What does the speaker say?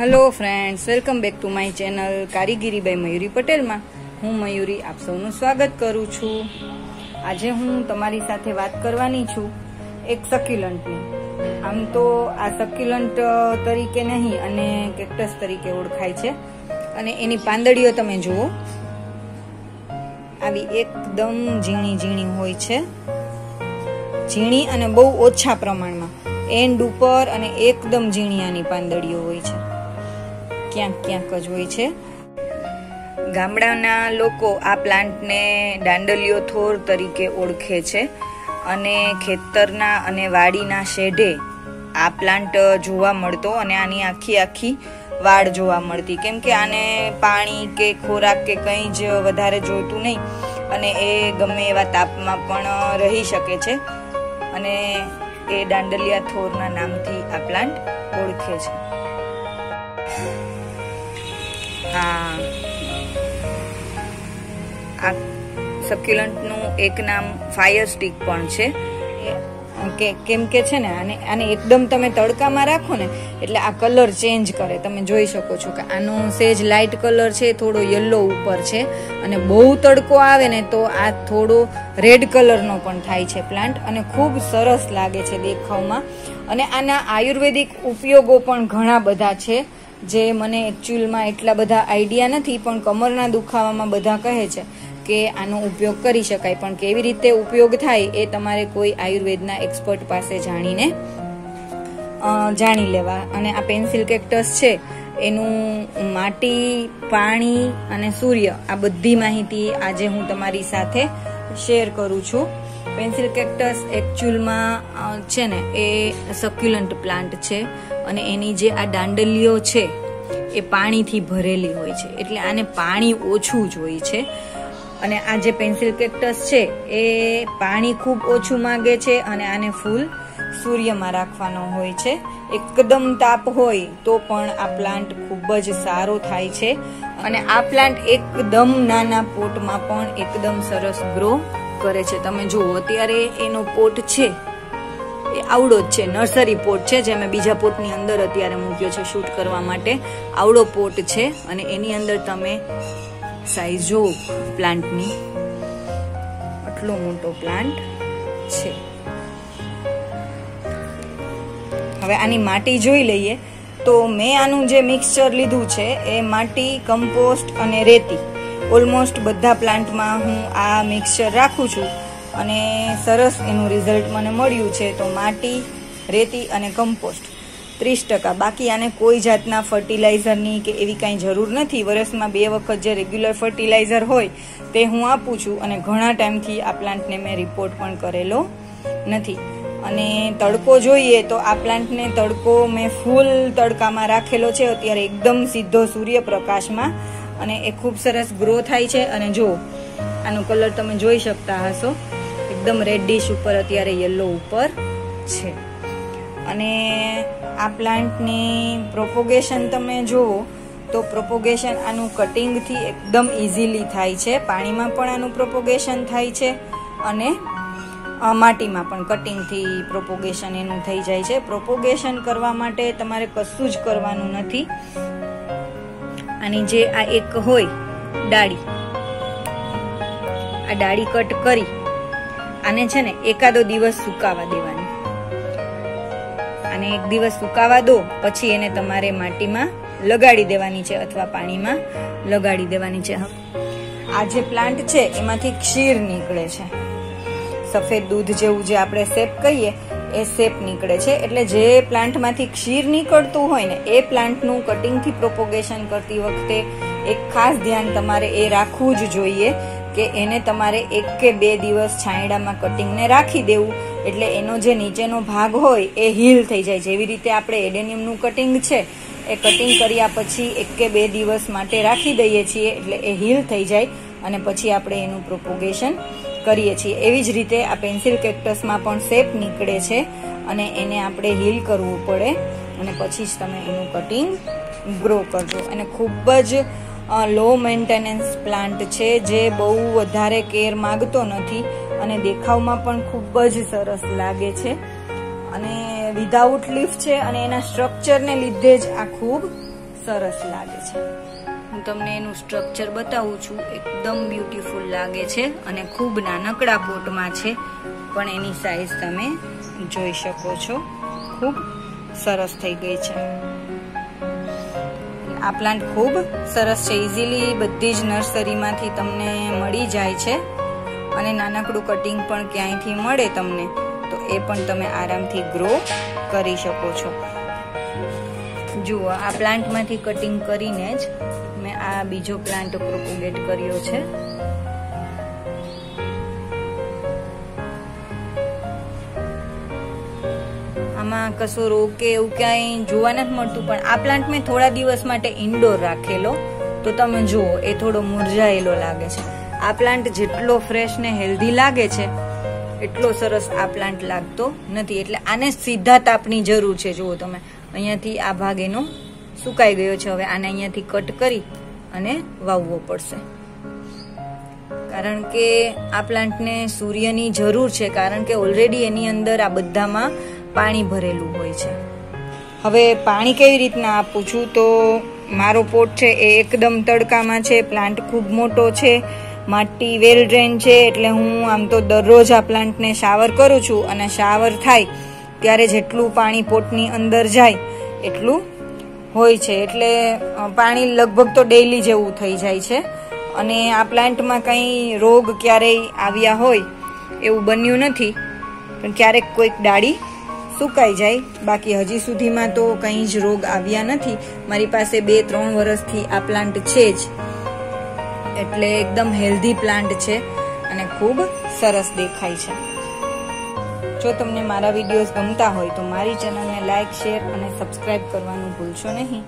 Hello friends welcome back to my channel કારીગીરી by Mayuri પટેલમાં હું મયુરી આપ સૌનું સ્વાગત કરું છું. આજે હું તમારી સાથે વાત કરવાની છું એક સક્યુલન્ટની આમ તો આ સક્યુલન્ટ તરીકે નહીં, અને કેક્ટસ તરીકે ઓળખાય છે. અને એની પાંદડીઓ તમે જુઓ. આવી એકદમ ઝીણી ઝીણી હોય છે. ઝીણી અને બહુ ઓછા પ્રમાણમાં. એન્ડ ઉપર અને એકદમ ઝીણી આની પાંદડીઓ હોય છે. ક્યાંક ક્યાંક જ હોય છે. ગામડાના લોકો આ પ્લાન્ટને દાંડલીઓ થોર તરીકે ઓળખે છે અને ખેતરના અને વાડીના શેઢે આ પ્લાન્ટ જોવા મળતો અને આની આખી આખી વાડ જોવા મળતી. કેમ કે આને પાણી કે ખોરાક કે કંઈ જ વધારે જોઈતું નહીં અને એ ગમે એવા તાપમાં પણ રહી શકે છે અને એ દાંડલિયા થોરના નામથી આ પ્લાન્ટ ઓળખે છે. હા. આ સક્યુલન્ટનું એક નામ ફાયર સ્ટીક પણ છે. કે, કેમ કે છે ને, આને આને એકદમ તમે તડકામાં રાખો ને, એટલે આ કલર ચેન્જ કરે. તમે જોઈ શકો છો કે આનો સેજ લાઇટ કલર છે, થોડો યલો ઉપર છે. અને બહુ તડકો આવે ને, તો આ થોડો રેડ કલરનો પણ થાય છે પ્લાન્ટ અને ખૂબ સરસ લાગે છે દેખાવમાં. અને આના આયુર્વેદિક ઉપયોગો પણ ઘણા બધા છે. જે મને એકચ્યુઅલમાં એટલા બધા આઈડિયા નથી, પણ કમરના દુખાવામાં બધા કહે છે કે આનો ઉપયોગ કરી શકાય. પણ કેવી રીતે ઉપયોગ થાય એ તમારે કોઈ આયુર્વેદના એક્સપર્ટ પાસે જાણીને જાણી લેવા. અને આ પેન્સિલ કેક્ટસ છે, એનું માટી, પાણી અને સૂર્ય આ બધી માહિતી આજે હું તમારી સાથે શેર કરું છું. પેન્સિલ કેક્ટસ એકચ્યુઅલમાં છે ને, એ સક્યુલન્ટ પ્લાન્ટ છે અને એની જે આ દાંડલીઓ છે, એ પાણીથી ભરેલી હોય છે. એટલે આને પાણી ઓછું જ હોય છે. અને આ જે પેન્સિલ કેક્ટસ છે, એ પાણી ખૂબ ઓછું માગે છે અને આને ફૂલ સૂર્યમાં રાખવાનો હોય છે. એકદમ તાપ હોય તો પણ આ પ્લાન્ટ ખૂબ જ સારો થાય છે. અને આ પ્લાન્ટ એકદમ નાના પોટમાં પણ એકદમ સરસ ગ્રો કરે છે. તમે જુઓ, અત્યારે એનો પોટ છે. એ આવડો જ છે. નર્સરી પોટ છે, જે મેં બીજા પોટની અંદર અત્યારે મૂક્યો છે શૂટ કરવા માટે. આવડો પોટ છે અને એની અંદર તમે સાઈઝ જુઓ, પ્લાન્ટની. આટલો મોટો પ્લાન્ટ છે. હવે આની માટી જોઈ લઈએ. તો મેં આનું જે મિક્સચર લીધું છે, એ માટી કમ્પોસ્ટ અને રેતી. ઓલમોસ્ટ બધા પ્લાન્ટમાં હું આ મિક્સચર રાખું છું. અને સરસ એનું રિઝલ્ટ મને મળ્યું છે તો માટી, રેતી અને કમ્પોસ્ટ ત્રીસ ટકા. બાકી આને કોઈ જાતના ફર્ટિલાઇઝરની કે એવી કાંઈ જરૂર નથી. વર્ષમાં બે વખત જે રેગ્યુલર ફર્ટિલાઇઝર હોય તે હું આપું છું અને ઘણા ટાઈમથી આ પ્લાન્ટને મેં રિપોર્ટ પણ કરેલો નથી. અને તડકો જોઈએ તો આ પ્લાન્ટને તડકો મેં ફૂલ તડકામાં રાખેલો છે. અત્યારે એકદમ સીધો સૂર્યપ્રકાશમાં. અને એ ખૂબ સરસ ગ્રો થાય છે. અને જો, આનો કલર તમે જોઈ શકતા હશો. એકદમ રેડિશ ઉપર અત્યારે યલો ઉપર છે. અને આ પ્લાન્ટની પ્રોપોગેશન તમે જુઓ, તો પ્રોપોગેશન આનું કટિંગથી એકદમ ઇઝીલી થાય છે. પાણીમાં પણ આનું પ્રોપોગેશન થાય છે અને માટીમાં પણ કટિંગથી પ્રોપોગેશન એનું થઈ જાય છે. પ્રોપોગેશન કરવા માટે તમારે કશું જ કરવાનું નથી. આની જે આ એક હોય, ડાળી. આ ડાળી કટ કરી, આને છે ને એકાદો દિવસ સુકાવા દેવાની. અને એક દિવસ સુકાવા દો, પછી એને તમારે માટીમાં લગાડી દેવાની છે અથવા પાણીમાં લગાડી દેવાની છે. આ જે પ્લાન્ટ છે, એમાંથી ક્ષીર નીકળે છે. સફેદ દૂધ જેવું જે આપણે સેપ કહીએ એ શેપ નીકળે છે. એટલે જે પ્લાન્ટમાંથી ક્ષીર નીકળતું હોય ને, એ પ્લાન્ટનું કટિંગથી પ્રોપોગેશન કરતી વખતે એક ખાસ ધ્યાન તમારે એ રાખવું જ જોઈએ કે એને તમારે એક કે બે દિવસ છાંયડામાં કટિંગને રાખી દેવું. એટલે એનો જે નીચેનો ભાગ હોય, એ હીલ થઈ જાય. જેવી રીતે આપણે એડેનિયમનું કટિંગ છે, એ કટિંગ કર્યા પછી એક કે બે દિવસ માટે રાખી દઈએ છીએ, એટલે એ હીલ થઈ જાય અને પછી આપણે એનું પ્રોપોગેશન કરીએ છીએ. એવી જ રીતે આ પેન્સિલ કેક્ટસમાં પણ શેપ નીકળે છે અને એને આપણે હીલ કરવું પડે અને પછી જ તમે એનું કટિંગ ગ્રો કરજો. અને ખૂબ જ લો મેન્ટેનન્સ પ્લાન્ટ છે જે બહુ વધારે કેર માગતો નથી અને દેખાવમાં પણ ખૂબ જ સરસ લાગે છે. અને વિધાઉટ લીફ છે અને એના સ્ટ્રક્ચરને લીધે જ આ ખૂબ સરસ લાગે છે. હું તમને એનું સ્ટ્રક્ચર બતાવું છું. એકદમ બ્યુટીફુલ લાગે છે અને ખૂબ નાનકડા પોટમાં છે. પણ એની સાઈઝ તમે જોઈ શકો છો. ખૂબ સરસ થઈ ગઈ છે. આ પ્લાન્ટ ખૂબ સરસ છે. ઇઝીલી બધી જ નર્સરીમાંથી તમને મળી જાય છે. અને નાનકડું કટિંગ પણ ક્યાંયથી મળે તમને, તો એ પણ તમે આરામથી ગ્રો કરી શકો છો. જુઓ, આ પ્લાન્ટમાંથી કટિંગ કરીને જ મેં આ બીજો પ્લાન્ટ પ્રોપોગેટ કર્યો છે. આમાં કશો રોગ કે એવું ક્યાંય જોવા નથી મળતું, પણ આ પ્લાન્ટ મેં થોડા દિવસ માટે ઇન્ડોર રાખેલો. તો તમે જુઓ, એ થોડો મુરઝાયેલો લાગે છે. આ પ્લાન્ટ જેટલો ફ્રેશ ને હેલ્ધી લાગે છે, એટલો સરસ આ પ્લાન્ટ લાગતો નથી. એટલે આને સીધા તાપની જરૂર છે, જુઓ તમે. અહીંયાથી આ ભાગ એનો સુકાઈ ગયો છે. હવે આને અહીંયાથી કટ કરી અને વાવવો પડશે. કારણ કે આ પ્લાન્ટને સૂર્યની જરૂર છે, કારણ કે ઓલરેડી એની અંદર આ બધામાં પાણી ભરેલું હોય છે. હવે પાણી કેવી રીતના આપું છું? તો મારો પોટ છે એ એકદમ તડકામાં છે, પ્લાન્ટ ખૂબ મોટો છે, માટી વેલ ડ્રેન છે, એટલે હું આમ તો દરરોજ આ પ્લાન્ટને શાવર કરું છું અને શાવર થાય ત્યારે જેટલું પાણી પોટની અંદર જાય, એટલું હોય છે. એટલે પાણી લગભગ તો ડેઈલી જેવું થઈ જાય છે. અને આ પ્લાન્ટમાં કંઈ રોગ ક્યારેય આવ્યા હોય એવું બન્યું નથી. પણ ક્યારેક કોઈક ડાળી સુકાઈ જાય. બાકી હજી સુધીમાં તો કંઈ જ રોગ આવ્યા નથી. મારી પાસે બે, ત્રણ વર્ષથી આ પ્લાન્ટ છે જ. એટલે એકદમ હેલ્ધી પ્લાન્ટ છે અને ખૂબ સરસ દેખાય છે. જો તમને મારા વિડીયોઝ ગમતા હોય તો મારી ચેનલને લાઇક શેર અને સબસ્ક્રાઇબ કરવાનું ભૂલશો નહીં.